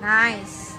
Nice.